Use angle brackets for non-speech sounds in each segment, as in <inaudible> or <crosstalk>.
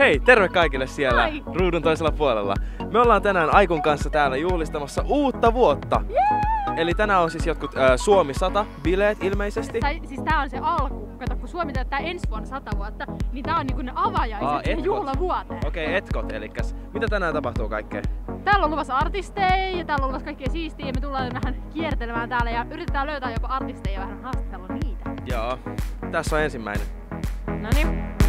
Hei, terve kaikille siellä Moi. ruudun toisella puolella. Me ollaan tänään Aikun kanssa täällä juhlistamassa uutta vuotta. Eli tänään on siis jotkut äh, Suomi 100 bileet ilmeisesti. Tai siis tää on se alku. Kato, kun Suomi täyttää ensi vuonna 100 vuotta, niin tää on niinku ne avajaiset Aa, etkot. juhlavuoteen. Okei, okay, etkot elikäs. Mitä tänään tapahtuu kaikkea? Täällä on luvassa artisteja ja täällä on luvassa kaikkea siistiä ja me tullaan vähän kiertelemään täällä ja yritetään löytää jopa artisteja ja vähän haastatella niitä. Joo, tässä on ensimmäinen. Noniin. Oletteko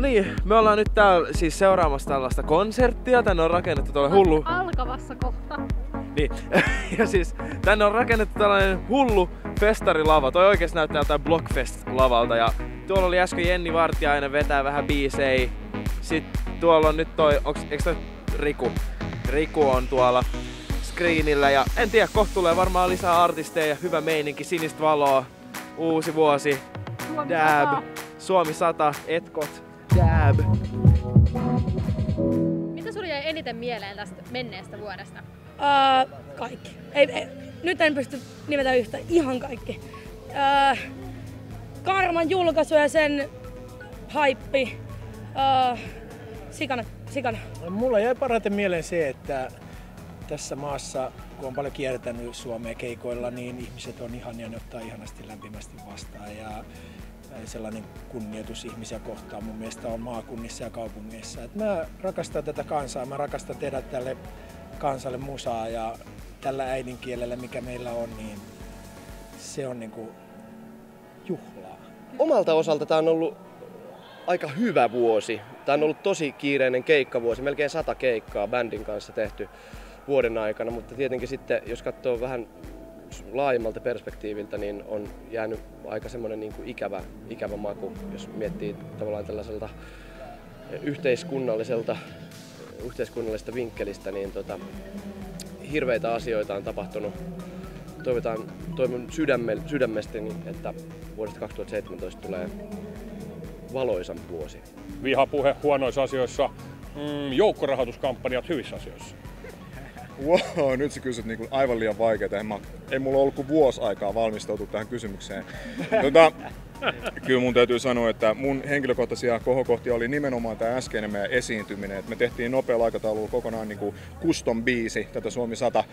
No niin, me ollaan nyt täällä siis seuraamassa tällaista konserttia. Tänne on rakennettu tuolle hullu... Alkavassa kohta. Niin. <laughs> ja siis tänne on rakennettu tällainen hullu festarilava. Toi oikeesti näyttää jotain Blockfest-lavalta. Ja tuolla oli äsken Jenni Vartiainen vetää vähän biisei. Sitten tuolla on nyt toi, onks, eiks toi Riku? Riku on tuolla screenillä ja en tiedä, kohta tulee varmaan lisää artisteja ja hyvä meininki, sinistä valoa, uusi vuosi, Suomi Dab, sataa. Suomi 100, Etkot, Dab. Mitä sulle jäi eniten mieleen tästä menneestä vuodesta? Uh, kaikki. Ei, ei, nyt en pysty nimetä yhtä. Ihan kaikki. Uh, Karman julkaisu ja sen haippi. Uh, sikana, sikana. Mulla jäi parhaiten mieleen se, että tässä maassa, kun on paljon kiertänyt Suomea keikoilla, niin ihmiset on ihania, ne ottaa ihanasti lämpimästi vastaan. Ja sellainen kunnioitus ihmisiä kohtaan mun mielestä on maakunnissa ja kaupungeissa. Et mä rakastan tätä kansaa, mä rakastan tehdä tälle kansalle musaa ja tällä äidinkielellä, mikä meillä on, niin se on niinku juhlaa. Omalta osalta tämä on ollut aika hyvä vuosi. Tämä on ollut tosi kiireinen keikkavuosi, melkein sata keikkaa bändin kanssa tehty vuoden aikana, mutta tietenkin sitten, jos katsoo vähän laajemmalta perspektiiviltä, niin on jäänyt aika semmoinen niin kuin ikävä, ikävä maku, jos miettii tavallaan tällaiselta yhteiskunnalliselta, yhteiskunnallisesta vinkkelistä, niin tota, hirveitä asioita on tapahtunut. Toivotaan, toivon sydäme, sydämestäni, että vuodesta 2017 tulee valoisan vuosi. vihapuhe huonoissa asioissa, mm, joukkorahoituskampanjat hyvissä asioissa. Wow, nyt sä kysyt niin aivan liian vaikeaa. En, ei mulla ollut kuin vuosi aikaa valmistautua tähän kysymykseen. Tota, <laughs> kyllä mun täytyy sanoa, että mun henkilökohtaisia kohokohtia oli nimenomaan tämä äskeinen meidän esiintyminen. Et me tehtiin nopealla aikataululla kokonaan niin kuin custom biisi tätä Suomi 100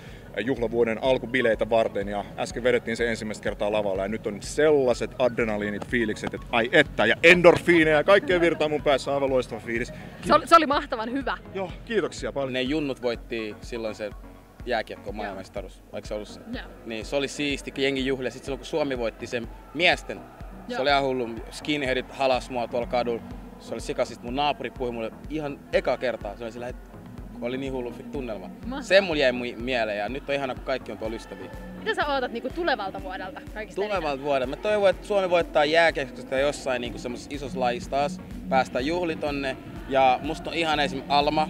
juhlavuoden alkubileitä varten. Ja äsken vedettiin se ensimmäistä kertaa lavalla ja nyt on sellaiset adrenaliinit fiilikset, että ai että ja endorfiineja ja kaikkea virtaa mun päässä. Aivan loistava fiilis. Se oli, se oli mahtavan hyvä. Joo, kiitoksia paljon. Ne junnut voitti silloin se jääkiekko maailmanmestaruus, vaikka se ollut se? Joo. Niin se oli siisti, kun jengi juhlia. Sitten silloin kun Suomi voitti sen miesten, se oli ihan hullu. Skinheadit halas mua tuolla kadulla. Se oli sikasista. Mun naapuri puhui mulle ihan eka kertaa. Se oli sillä, että oli niin hullu tunnelma. Mahtavaa. Se mulla jäi mieleen ja nyt on ihana, kun kaikki on tuolla ystäviä. Mitä sä ootat niinku tulevalta vuodelta kaikista Tulevalta vuodelta. Mä toivon, että Suomi voittaa jääkiekosta jossain niin semmoisessa isossa lajissa taas. Päästään juhli tonne. Ja musta on ihana esim. Alma.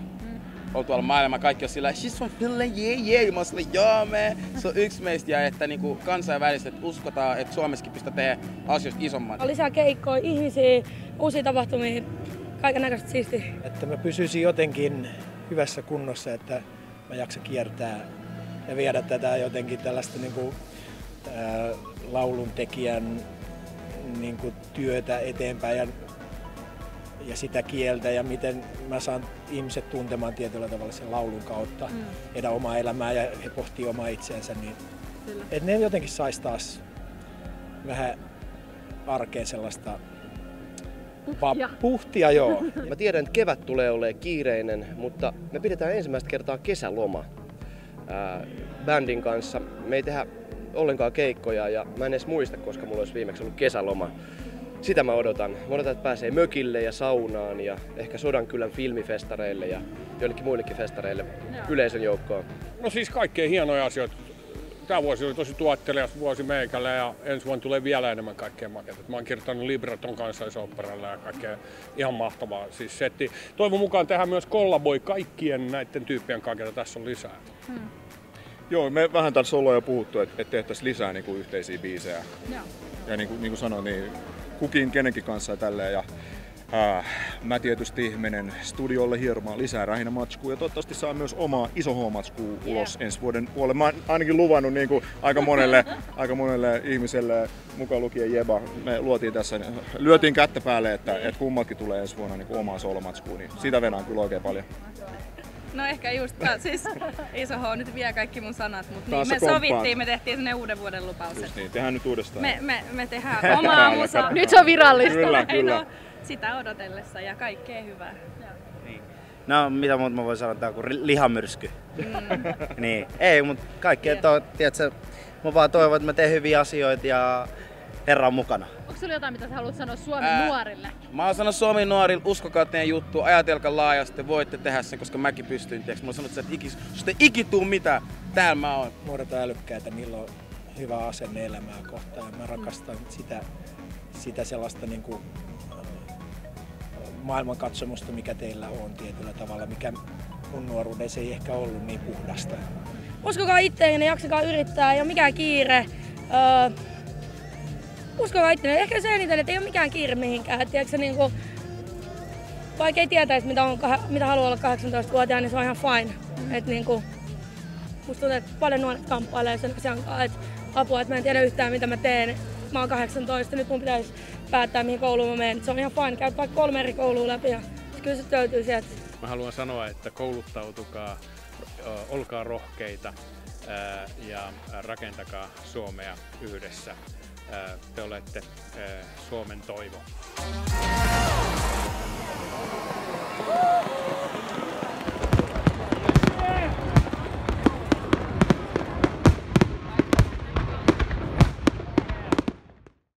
On tuolla maailma, kaikki on sillä, she's from Finland, yeah, yeah. Mä oon sillä, joo, me. Se on yksi meistä ja että niinku kansainvälisesti että uskotaan, että Suomessakin pystyy tehdä asioista isomman. Lisää keikkoja, ihmisiä, uusia tapahtumia. Kaiken näköistä siistiä. Että mä pysyisin jotenkin hyvässä kunnossa, että mä jaksan kiertää ja viedä tätä jotenkin tällaista niin kuin, ää, laulun tekijän niin kuin, työtä eteenpäin ja, ja sitä kieltä ja miten mä saan ihmiset tuntemaan tietyllä tavalla sen laulun kautta, mm. edä omaa elämää ja he pohtii omaa itseänsä, niin että ne jotenkin saisi taas vähän arkeen sellaista Puhtia. Va- puhtia joo. <laughs> Mä tiedän, että kevät tulee olemaan kiireinen, mutta me pidetään ensimmäistä kertaa kesäloma ää, bändin kanssa. Me ei tehdä ollenkaan keikkoja ja mä en edes muista, koska mulla olisi viimeksi ollut kesäloma. Sitä mä odotan. Mä odotan, että pääsee mökille ja saunaan ja ehkä Sodankylän filmifestareille ja joillekin muillekin festareille yleisön joukkoon. No siis kaikkea hienoja asioita. Tämä vuosi oli tosi tuottelias vuosi meikälle ja ensi vuonna tulee vielä enemmän kaikkea makeita. Mä oon kirjoittanut libreton kansallisoopperalla ja kaikkea ihan mahtavaa siis setti. Toivon mukaan tehdään myös kollaboi kaikkien näiden tyyppien kanssa, tässä on lisää. Hmm. Joo, me vähän tässä ollaan jo puhuttu, että, että tehtäisiin lisää niin kuin yhteisiä biisejä. Joo. Ja niin kuin, niin kuin sanoin, niin kukin kenenkin kanssa ja tälleen. Ja, ää, mä tietysti menen studiolle hieromaan lisää rähinä matskua ja toivottavasti saa myös omaa iso matskua ulos yeah. ensi vuoden puolelle. Mä oon ainakin luvannut niin kuin aika, monelle, <laughs> aika monelle ihmiselle, mukaan lukien Jeba, me luotiin tässä, lyötiin kättä päälle, että, että kummatkin tulee ensi vuonna niin kuin omaa solomatskua, niin sitä vedään kyllä oikein paljon. No ehkä just, siis <laughs> iso H nyt vie kaikki mun sanat, mutta niin, me sovittiin, me tehtiin sinne uuden vuoden lupaus. Just niin, tehdään nyt uudestaan. Me, me, me tehdään <laughs> omaa musaa. Nyt se on virallista. Kyllä, kyllä. No, sitä odotellessa ja kaikkea hyvää. Niin. No mitä muuta mä voin sanoa, kuin lihamyrsky. Mm. <laughs> niin, ei, mutta kaikkea, yeah. to, tiedätkö, mä vaan toivon, että mä teen hyviä asioita ja Herra on mukana. Onko sulla jotain, mitä sä haluat sanoa Suomen Ää, nuorille? Mä oon sanonut Suomen nuorille, uskokaa teidän juttu, ajatelkaa laajasti, voitte tehdä sen, koska mäkin pystyn. Tiiäks. Mä oon sanonut, että ikis, susta iki tuu mitään, täällä mä oon. Nuoret on älykkäitä, niillä on hyvä asenne elämää kohtaan. Mä rakastan mm. sitä, sitä sellaista niin kuin, maailmankatsomusta, mikä teillä on tietyllä tavalla, mikä mun nuoruudessa ei ehkä ollut niin puhdasta. Uskokaa itseenne, jaksakaa yrittää, ei ole mikään kiire. Öö, uskokaa itselleen. Ehkä se eniten, että ei ole mikään kiire mihinkään. Tiedätkö, niin kuin, vaikka ei tietäisi, mitä, on, mitä haluaa olla 18-vuotiaana, niin se on ihan fine. Mm. Et, niin kuin, musta tuntuu, että paljon nuoret kamppailee sen asian kanssa, että apua, että mä en tiedä yhtään mitä mä teen. Mä oon 18, nyt mun pitäisi päättää mihin kouluun mä menen. Se on ihan fine, käy vaikka kolme eri koulua läpi ja kyllä se löytyy sieltä. Mä haluan sanoa, että kouluttautukaa, olkaa rohkeita ja rakentakaa Suomea yhdessä te olette Suomen toivo.